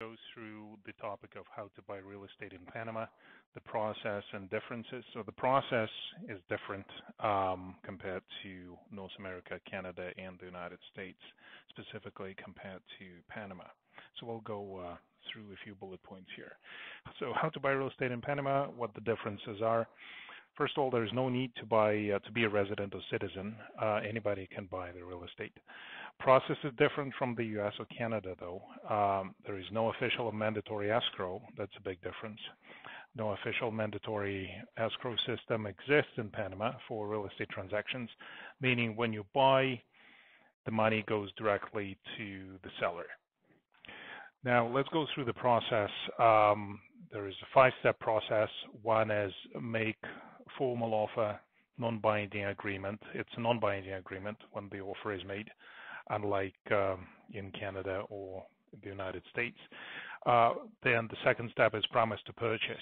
go through the topic of how to buy real estate in Panama, the process and differences. So the process is different um, compared to North America, Canada, and the United States, specifically compared to Panama. So we'll go uh, through a few bullet points here. So how to buy real estate in Panama, what the differences are. First of all, there's no need to buy uh, to be a resident or citizen. Uh, anybody can buy the real estate. Process is different from the U.S. or Canada, though. Um, there is no official or mandatory escrow. That's a big difference. No official mandatory escrow system exists in Panama for real estate transactions, meaning when you buy, the money goes directly to the seller. Now, let's go through the process. Um, there is a five-step process. One is make formal offer, non-binding agreement. It's a non-binding agreement when the offer is made, unlike um, in Canada or the United States. Uh, then the second step is promise to purchase.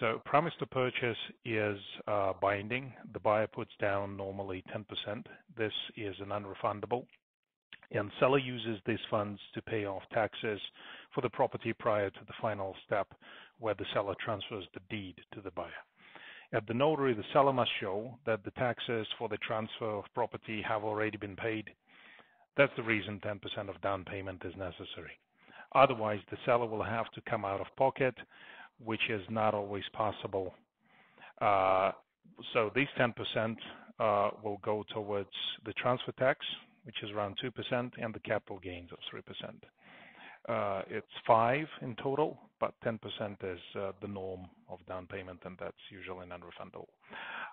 So promise to purchase is uh, binding. The buyer puts down normally 10%. This is an unrefundable. And seller uses these funds to pay off taxes for the property prior to the final step where the seller transfers the deed to the buyer. At the notary, the seller must show that the taxes for the transfer of property have already been paid. That's the reason 10% of down payment is necessary. Otherwise, the seller will have to come out of pocket, which is not always possible. Uh, so these 10% uh, will go towards the transfer tax, which is around 2%, and the capital gains of 3%. Uh, it's five in total, but 10% is uh, the norm of down payment, and that's usually non-refundable.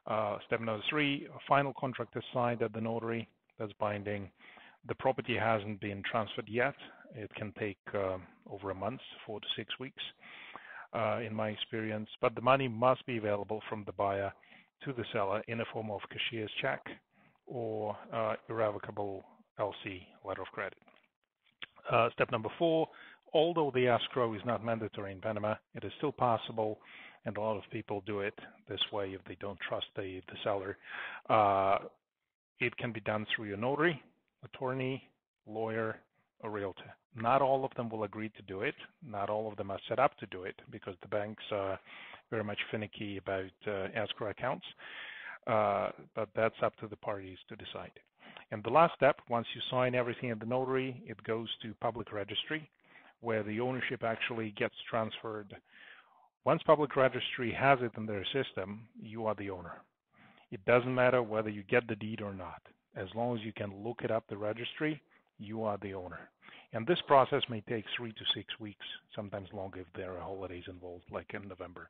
Uh, step number three, a final contract is signed at the notary. That's binding. The property hasn't been transferred yet. It can take over a month, four to six weeks, in my experience. But the money must be available from the buyer to the seller in a form of cashier's check or irrevocable LC, letter of credit. Uh, step number four, although the escrow is not mandatory in Panama, it is still possible, and a lot of people do it this way if they don't trust the, the seller. Uh, it can be done through your notary, attorney, lawyer, or realtor. Not all of them will agree to do it. Not all of them are set up to do it because the banks are very much finicky about uh, escrow accounts. Uh, but that's up to the parties to decide. And the last step, once you sign everything at the notary, it goes to public registry, where the ownership actually gets transferred. Once public registry has it in their system, you are the owner. It doesn't matter whether you get the deed or not. As long as you can look it up the registry, you are the owner. And this process may take three to six weeks, sometimes longer if there are holidays involved, like in November.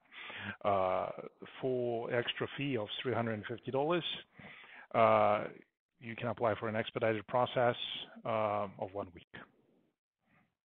Uh, for extra fee of $350, uh, you can apply for an expedited process uh, of one week.